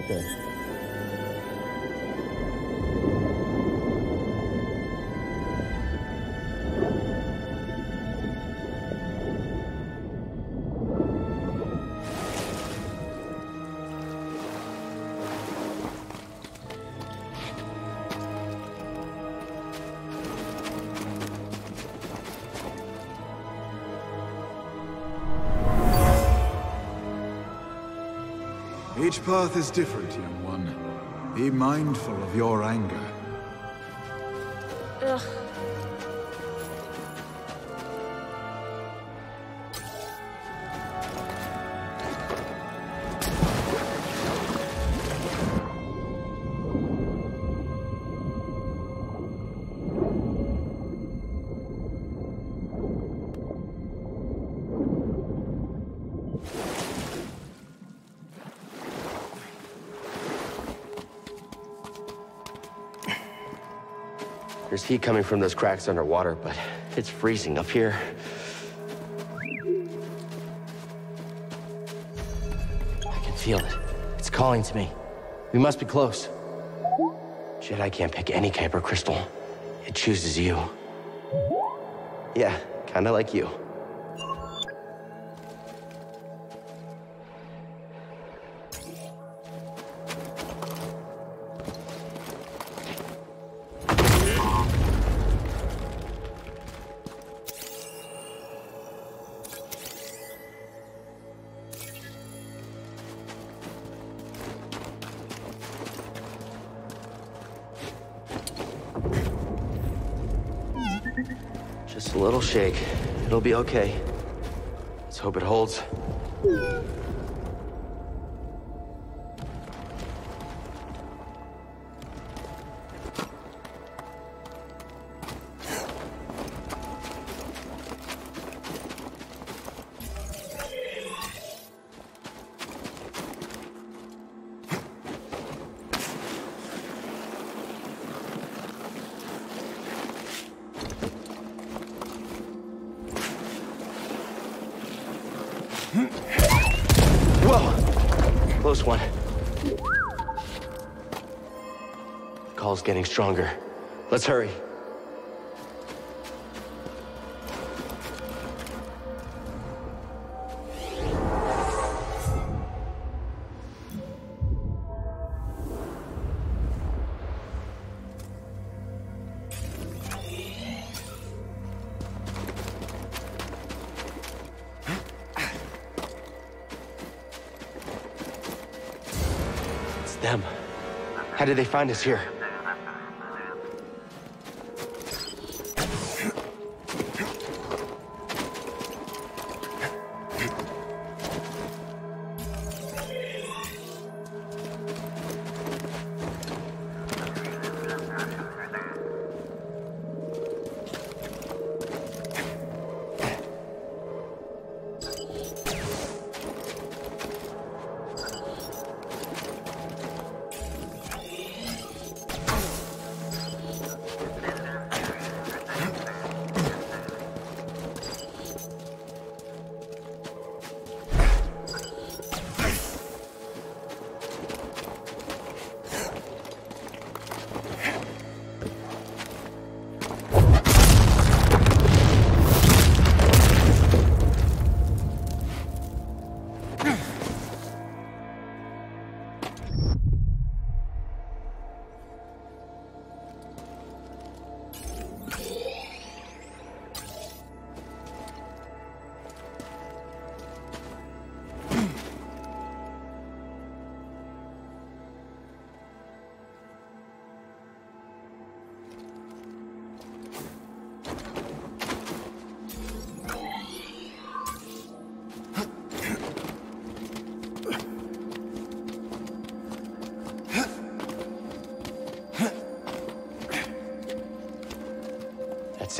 you got there? Each path is different, young one. Be mindful of your anger. Ugh. Heat coming from those cracks underwater, but it's freezing up here. I can feel it. It's calling to me. We must be close. Jedi can't pick any Kyber crystal. It chooses you. Yeah, kinda like you. It'll be okay. Let's hope it holds. Close one. Call's getting stronger. Let's hurry. How did they find us here?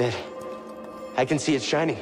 It. I can see it shining.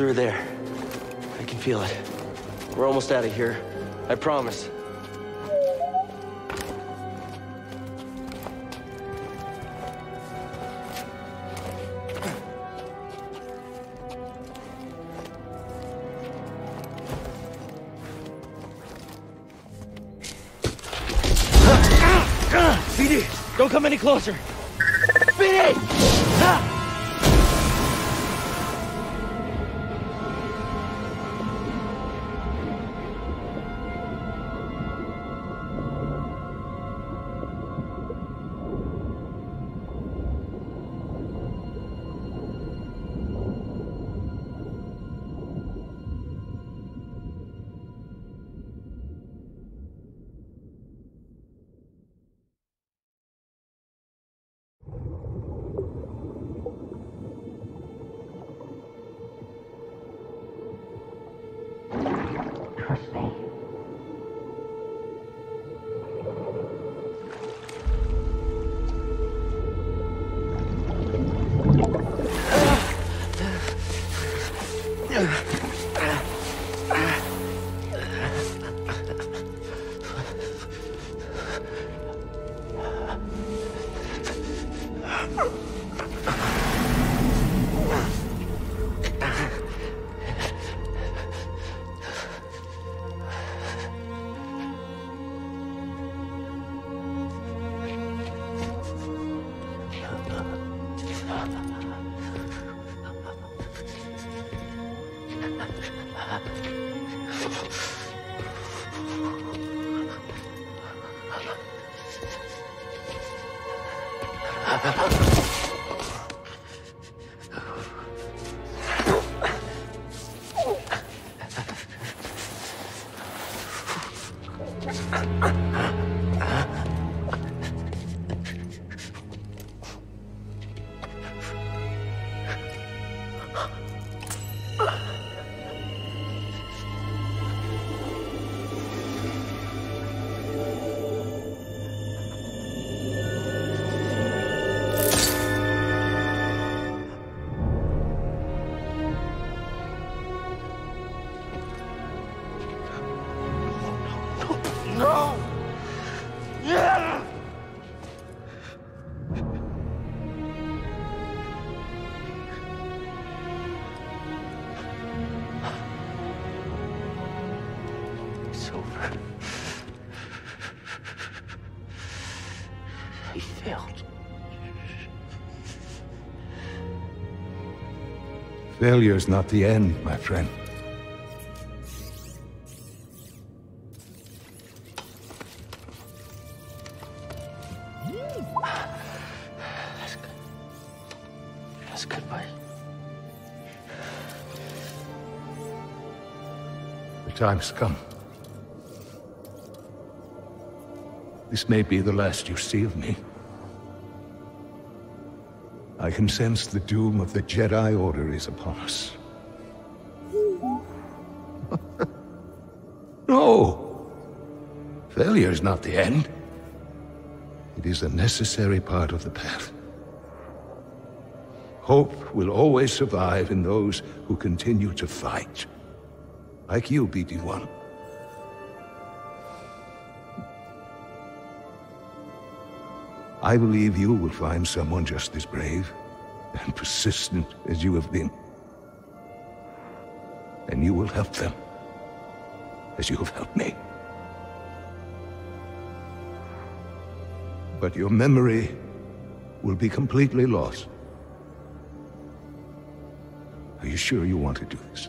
Through there. I can feel it. We're almost out of here. I promise. Don't come any closer. BD! Failure's not the end, my friend. That's good. That's good, buddy. The time's come. This may be the last you see of me. I can sense the doom of the Jedi Order is upon us. no! Failure is not the end. It is a necessary part of the path. Hope will always survive in those who continue to fight. Like you, BD-1. I believe you will find someone just as brave and persistent as you have been. And you will help them, as you have helped me. But your memory will be completely lost. Are you sure you want to do this?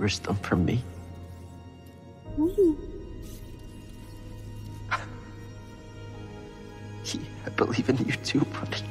Risked them for me. Yeah, hmm. I believe in you too, buddy.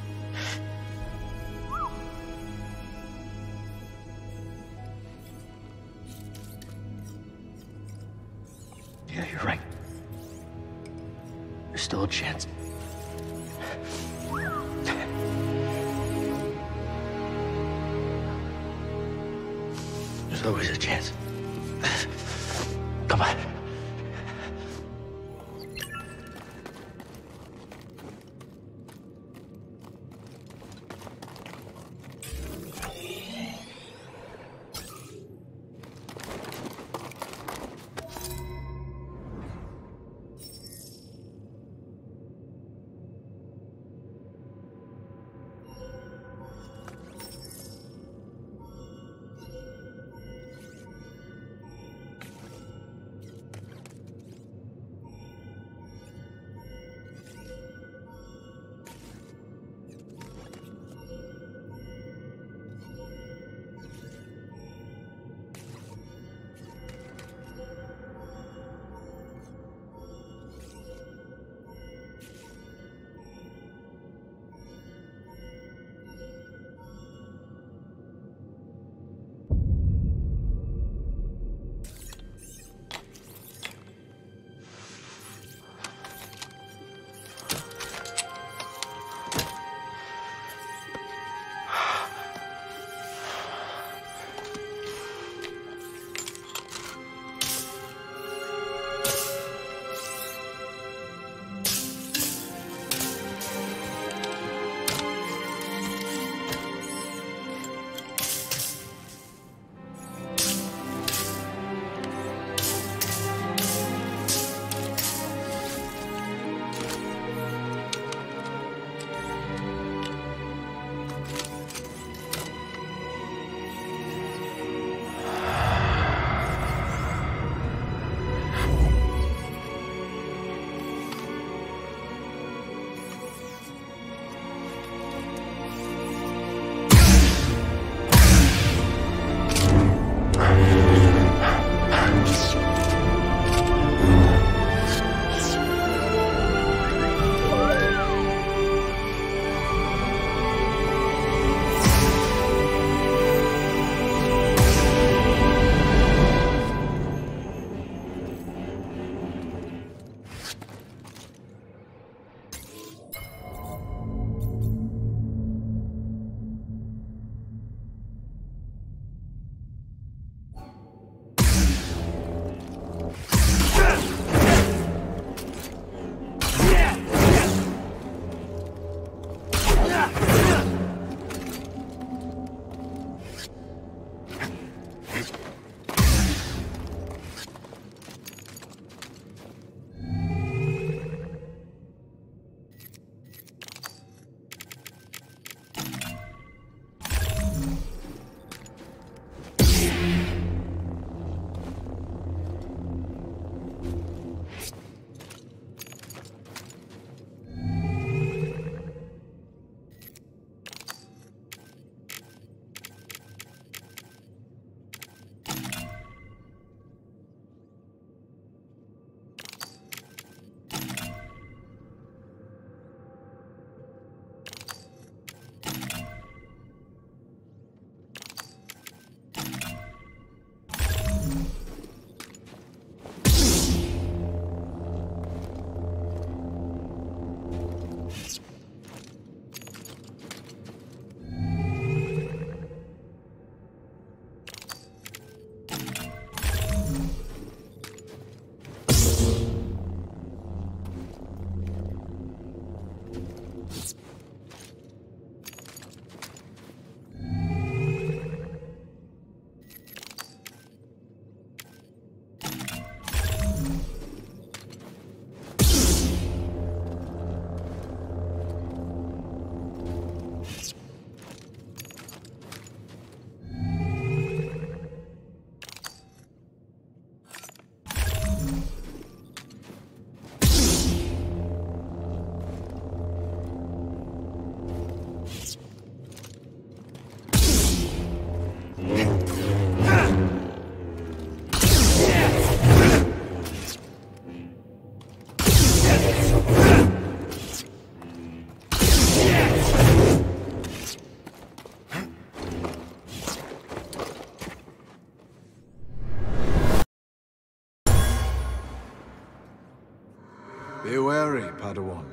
Wary, Padawan.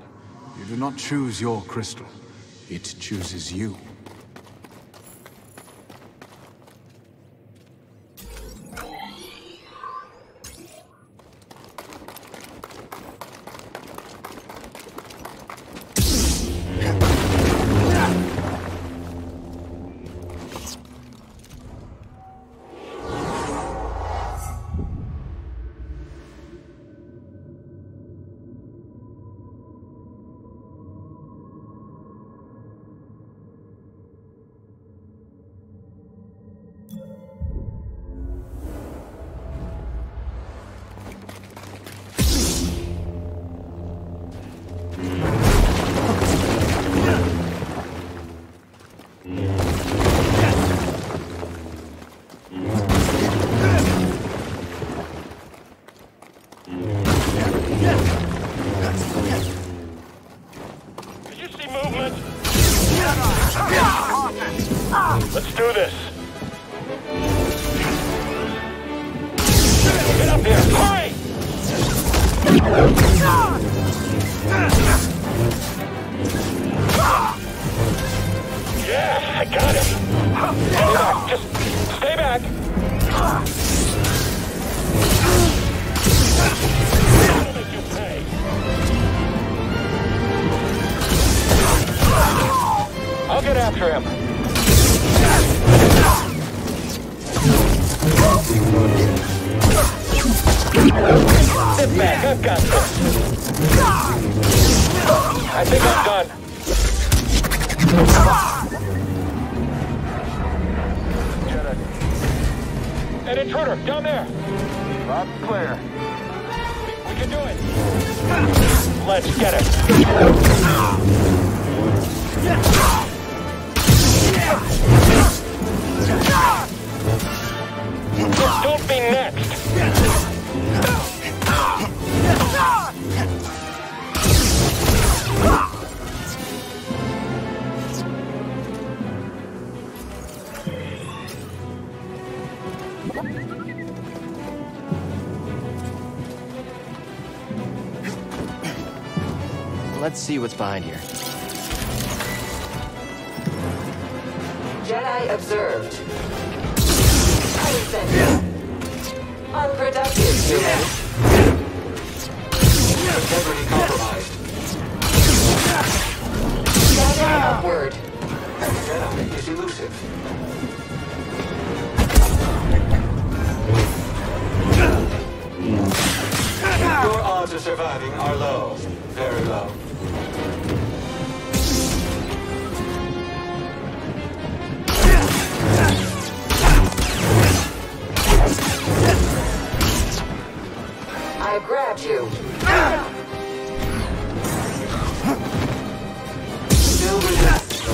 You do not choose your crystal. It chooses. You him. Let's see what's behind here. Jedi observed. Unproductive humans. Integrity compromised. Scanning upward. Jedi is elusive. Your odds of surviving are low. Very low. I grabbed you. Still resist.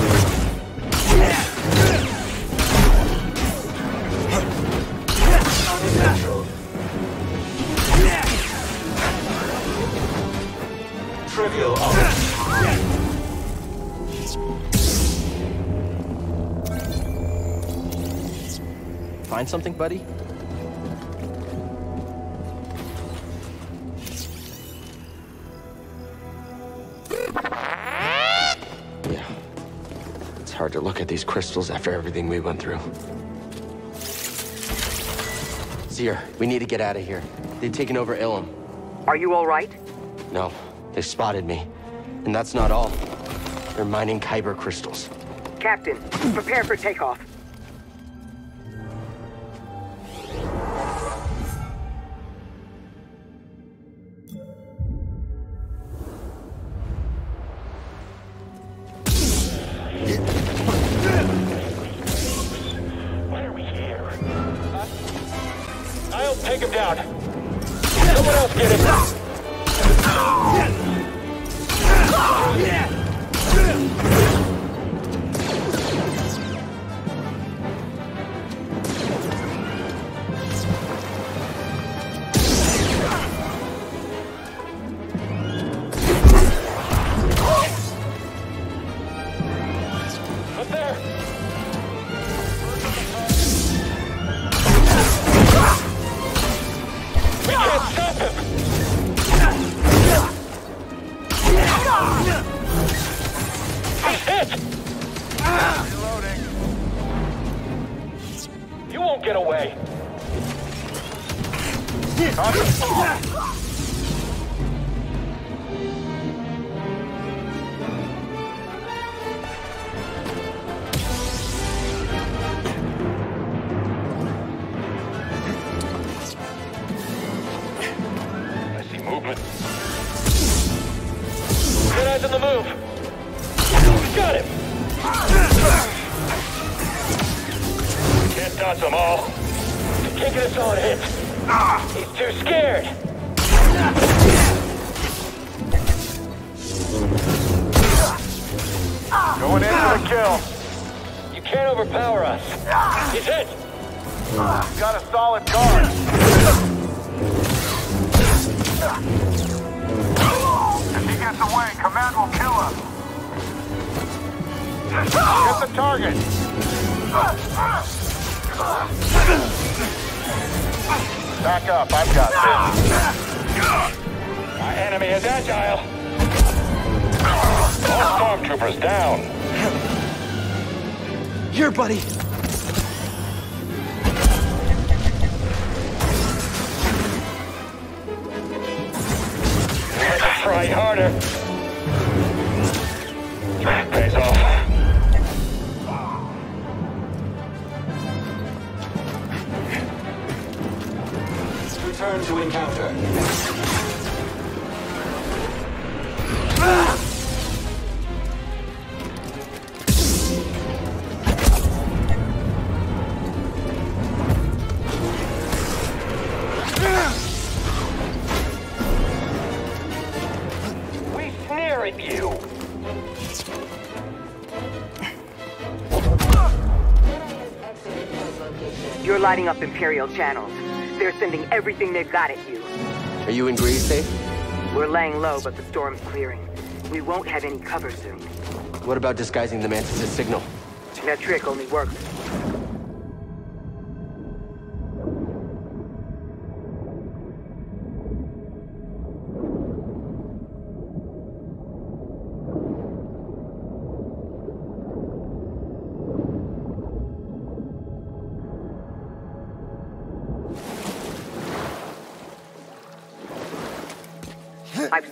Unnatural. Trivial offense. Find something, buddy? Yeah. It's hard to look at these crystals after everything we went through. Cere, we need to get out of here. They've taken over Ilum. Are you all right? No, they spotted me. And that's not all. They're mining Kyber crystals. Captain, prepare for takeoff. Why are we here? I'll take him down. Someone else get him. Up movement. Good eyes on the move. Got him. Can't dodge them all. Can't get a solid hit. He's too scared. Going in for the kill. You can't overpower us. He's hit. He's Got a solid guard. If he gets away, Command will kill him. Get the target. Back up, I've got this. My enemy is agile. All stormtroopers down. Here, buddy. Harder. Lighting up Imperial channels. They're sending everything they've got at you. Are you in Greez safe? Eh? We're laying low, but the storm's clearing. We won't have any cover soon. What about disguising the Mantis' as signal? That trick only works.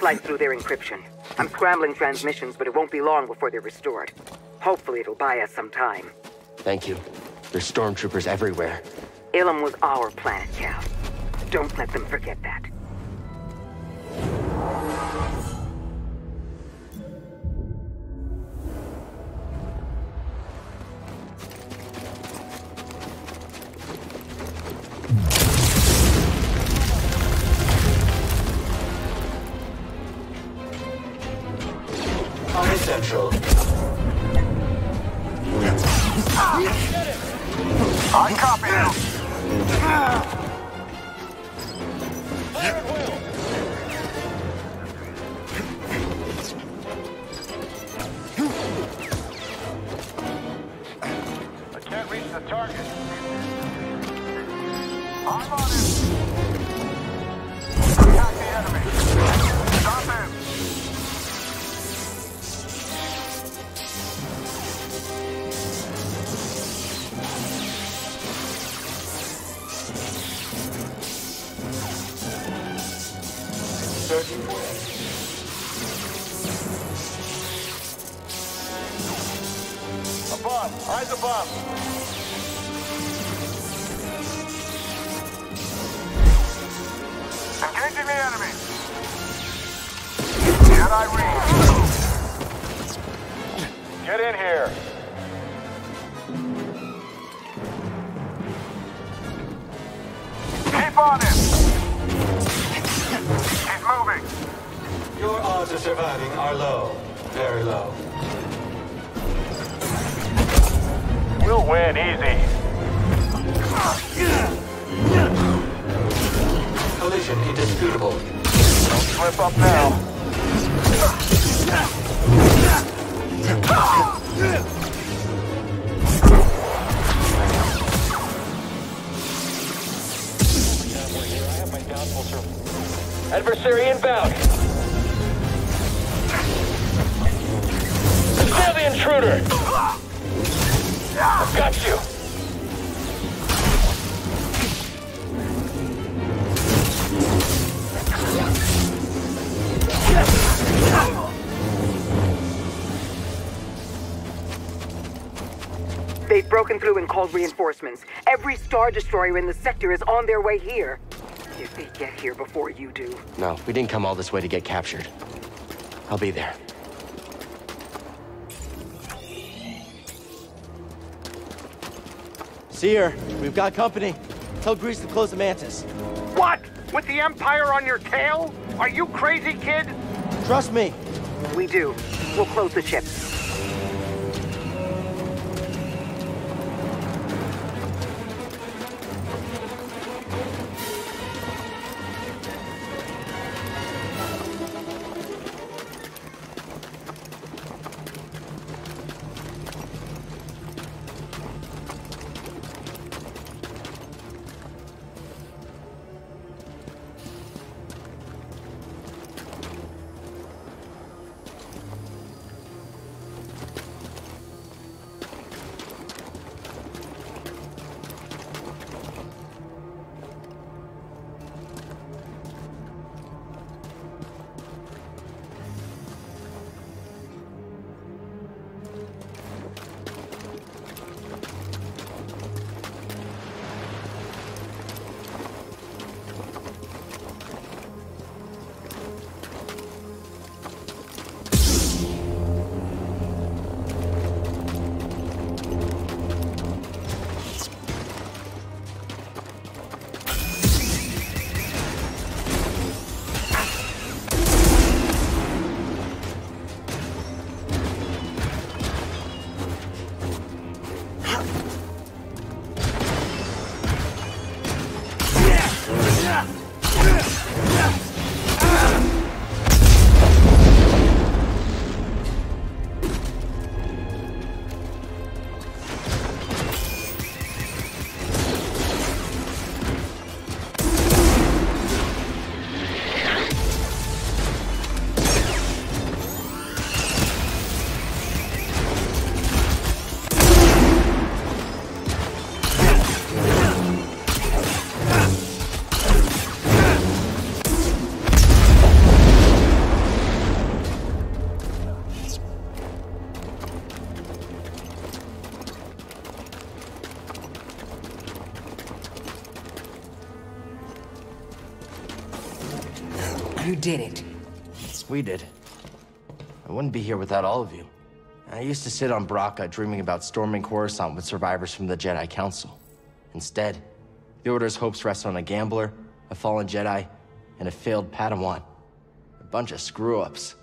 I've through their encryption. I'm scrambling transmissions, but it won't be long before they're restored. Hopefully it'll buy us some time. Thank you. There's stormtroopers everywhere. Ilum was our planet, Cal. Don't let them forget that. Him. He's moving. Your odds of surviving are low. Very low. We'll win easy. Collision indisputable. Don't slip up now. Adversary inbound. Clear the intruder. I've got you. They've broken through and called reinforcements. Every Star Destroyer in the sector is on their way here. If they get here before you do. No, we didn't come all this way to get captured. I'll be there. Cere, we've got company. Tell Greez to close the Mantis. What? With the Empire on your tail? Are you crazy, kid? Trust me. We do. We'll close the ship. Did it. We did. I wouldn't be here without all of you. I used to sit on Bracca dreaming about storming Coruscant with survivors from the Jedi Council. Instead, the Order's hopes rest on a gambler, a fallen Jedi, and a failed Padawan. A bunch of screw-ups.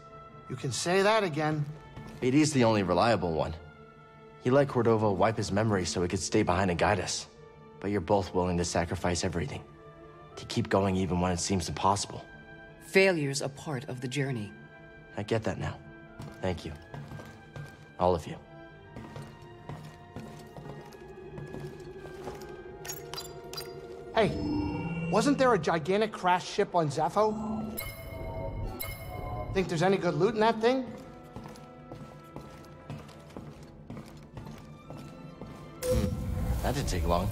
You can say that again. It is the only reliable one. He let Cordova wipe his memory so he could stay behind and guide us. But you're both willing to sacrifice everything. To keep going even when it seems impossible. Failure's a part of the journey. I get that now. Thank you. All of you. Hey, wasn't there a gigantic crash ship on Zeffo? Think there's any good loot in that thing? Hmm, that didn't take long.